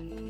Mm-hmm.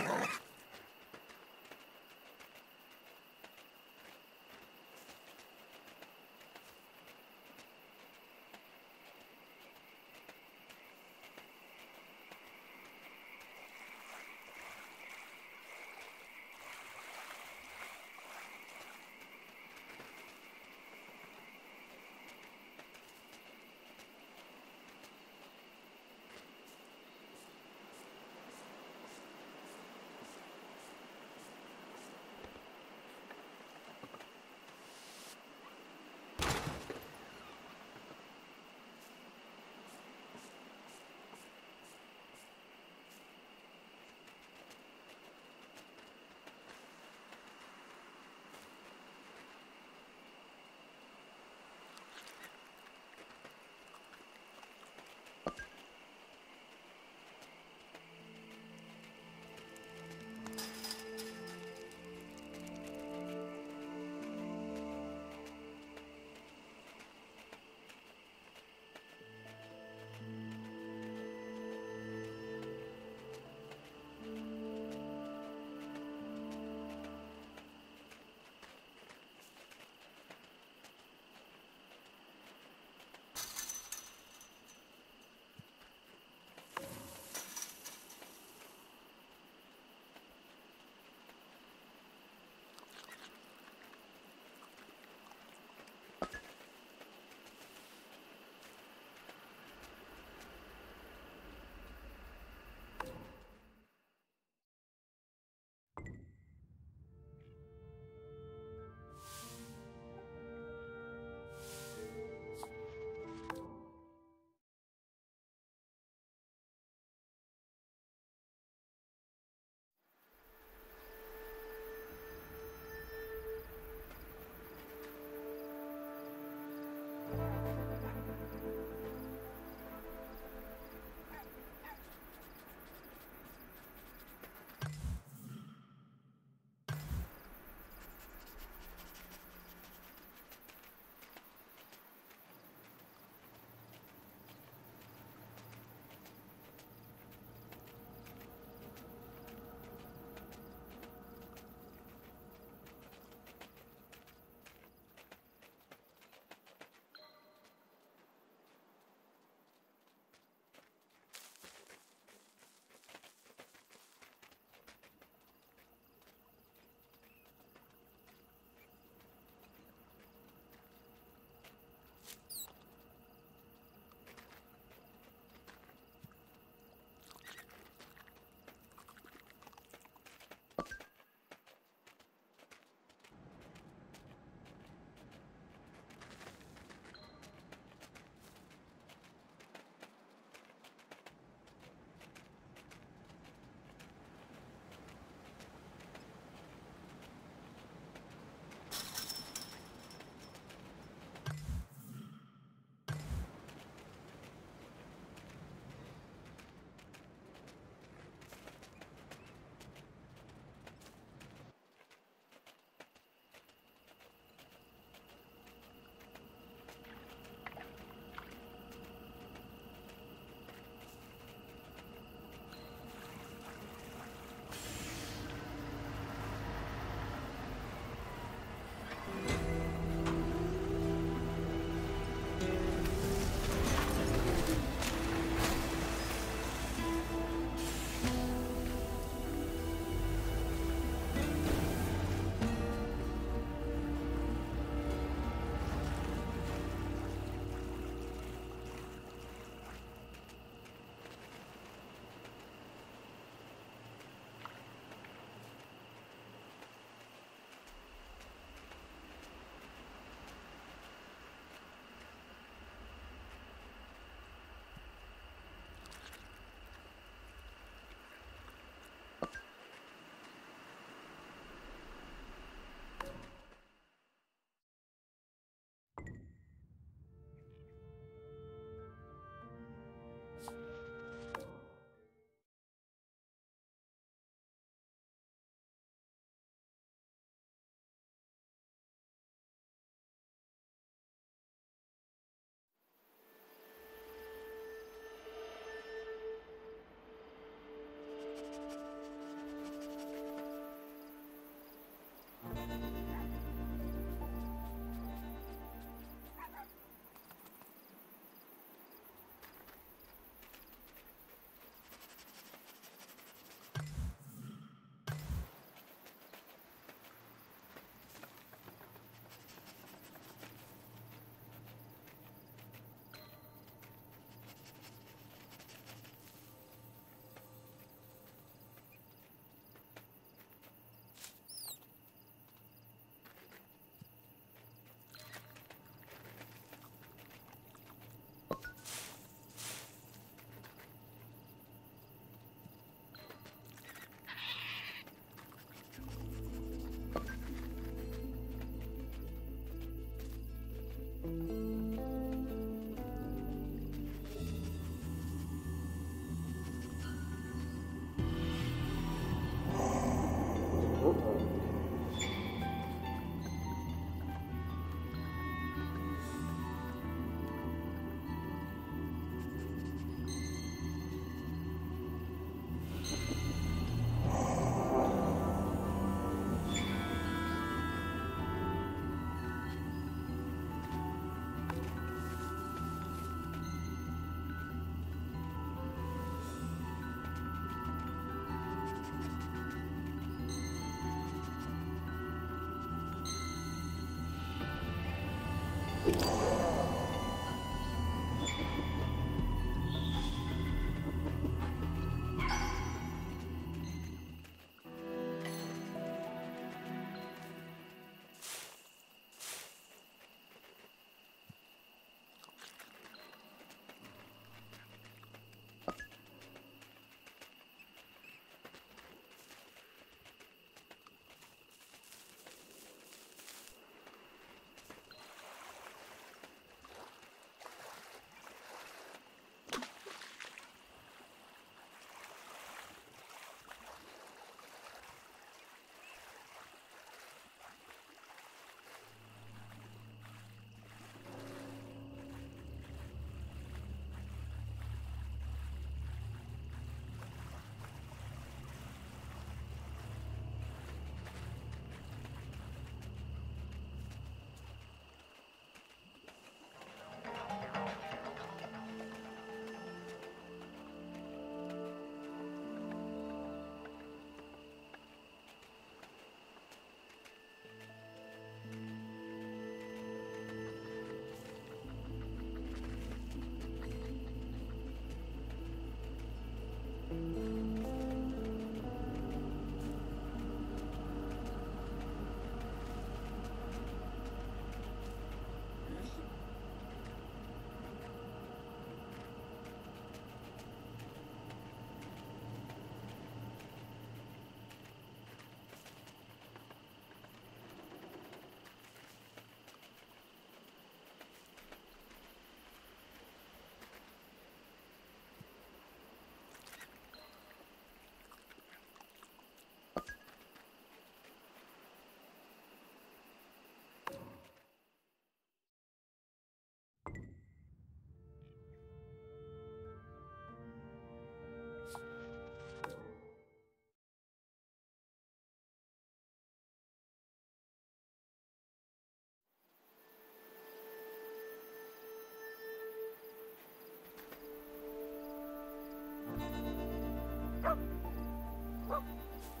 あ。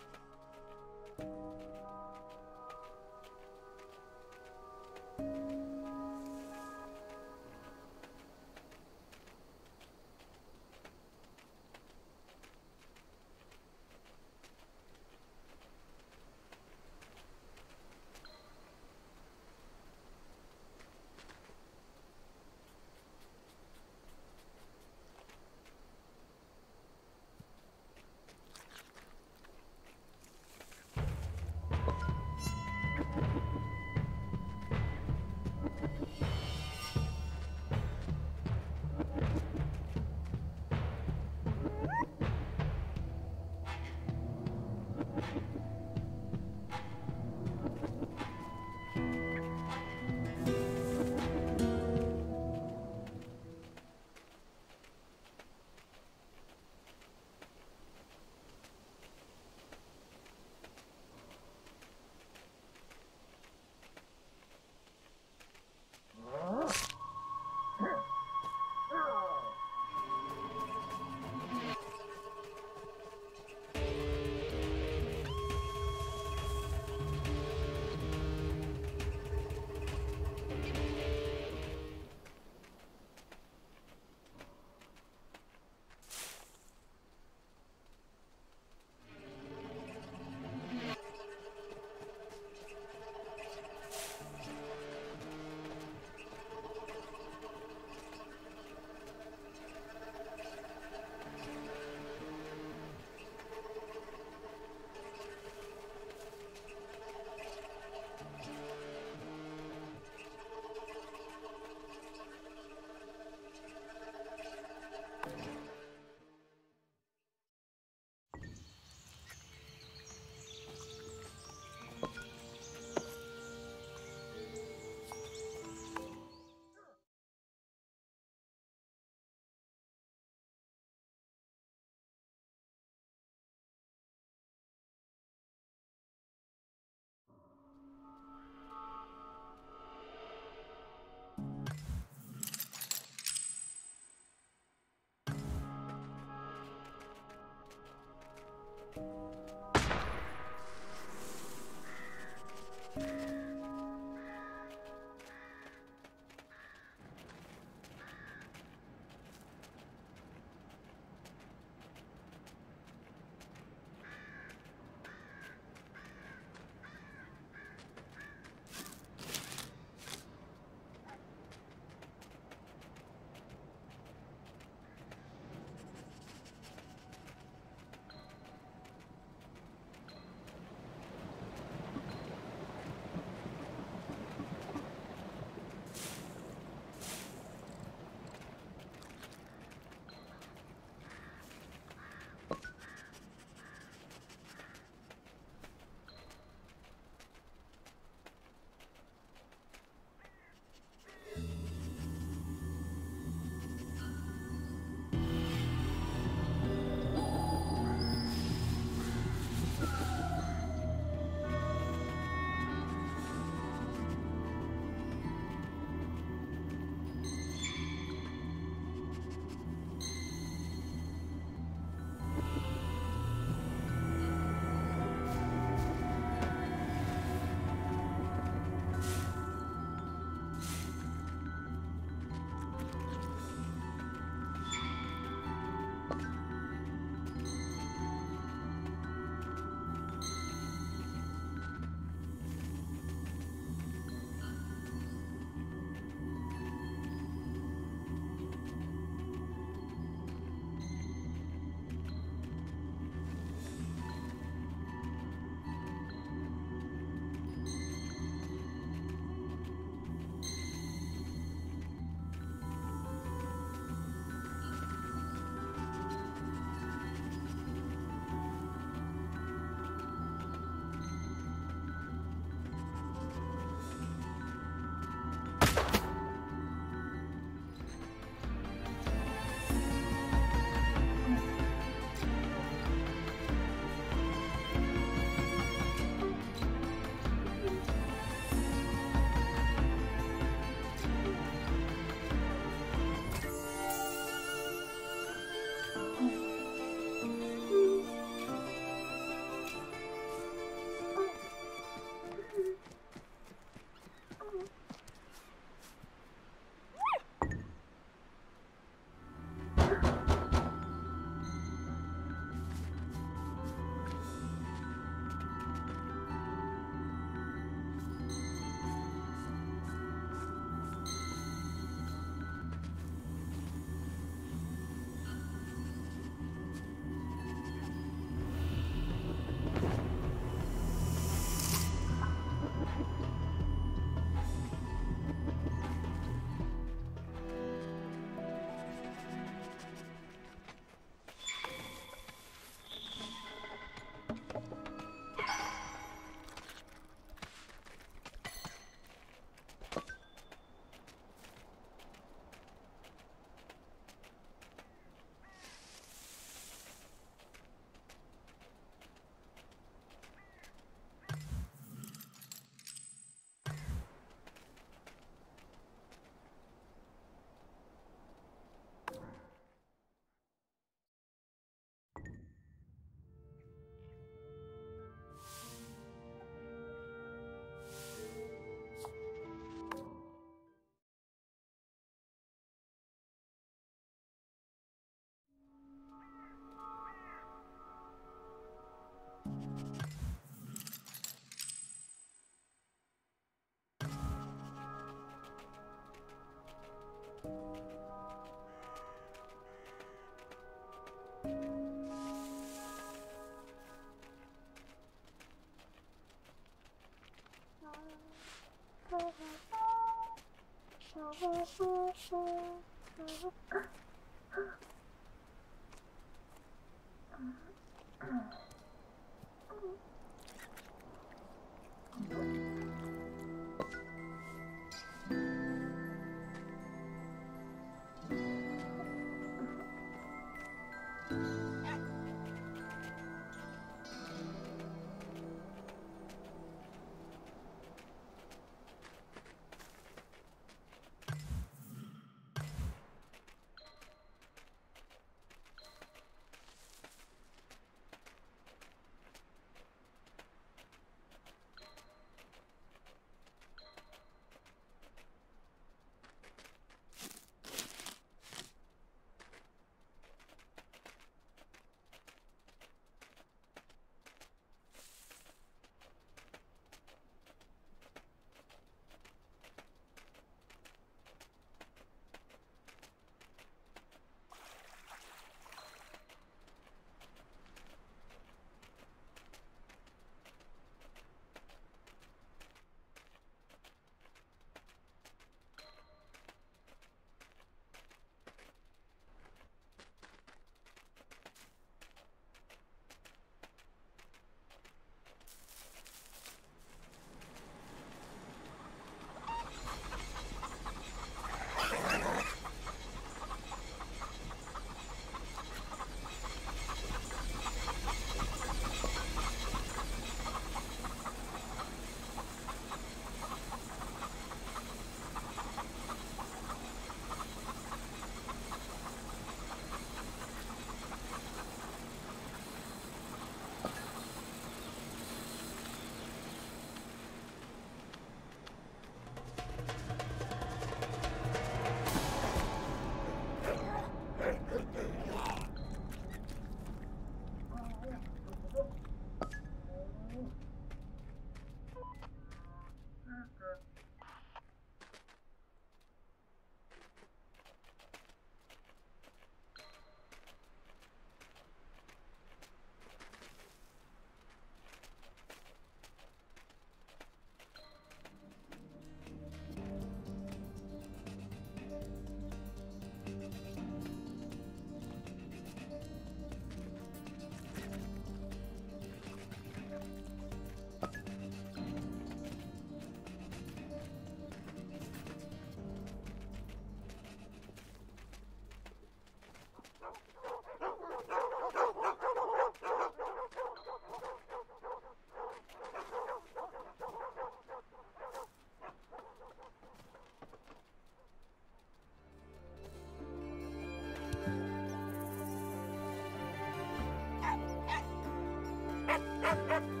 Ha ha ha!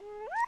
Mm-hmm.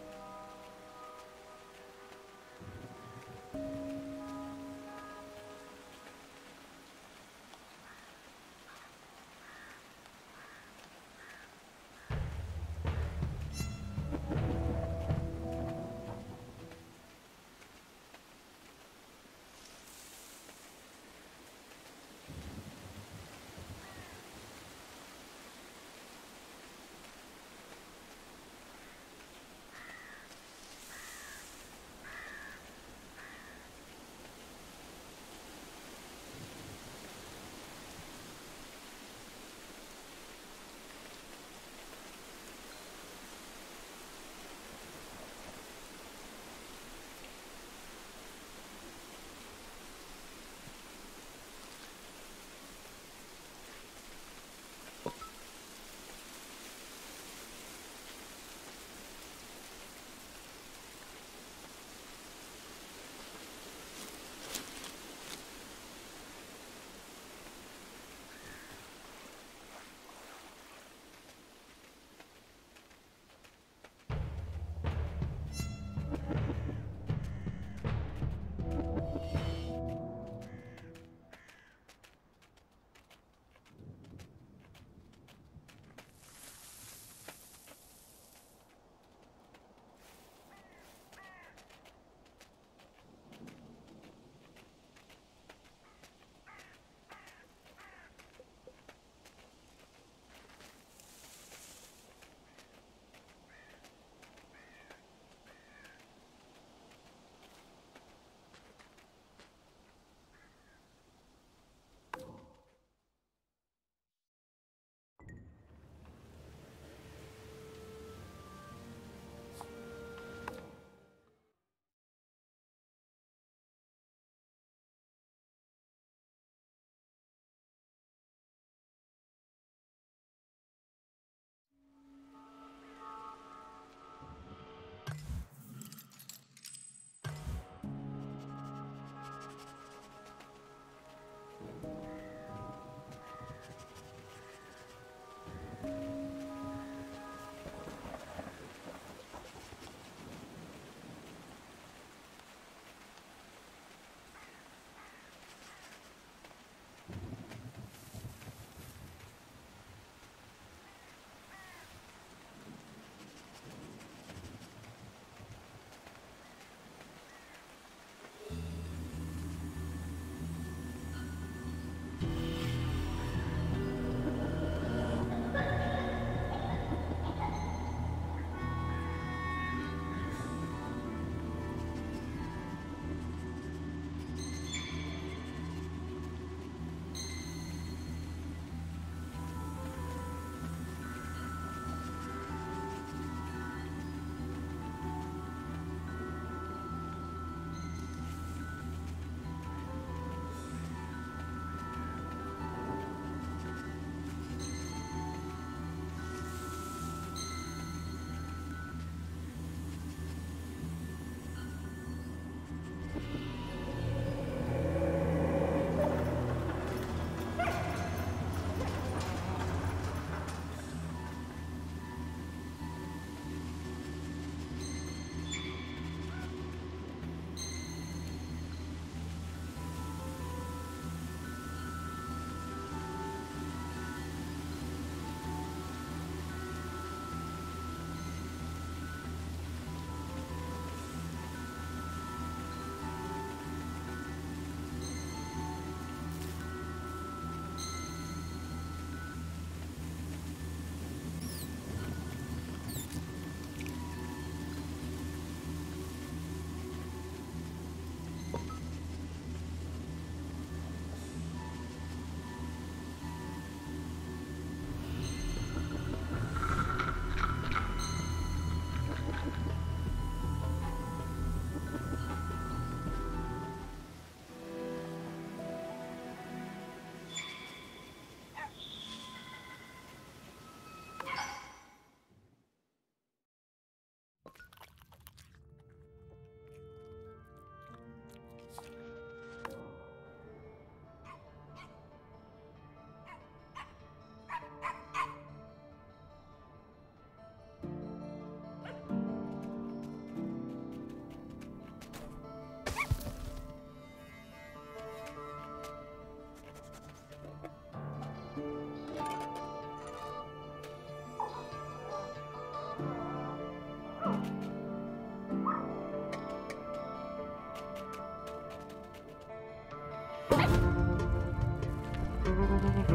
Thank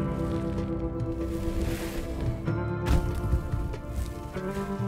you.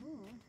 Hmm.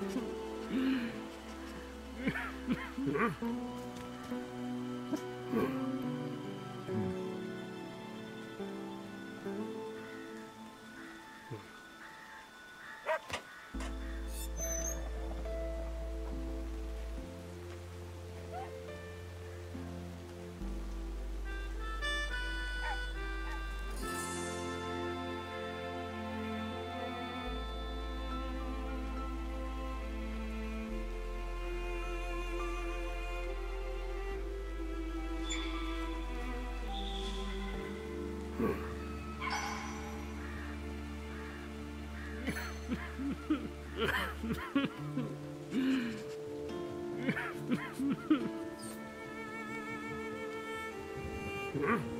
Huh? Hmm?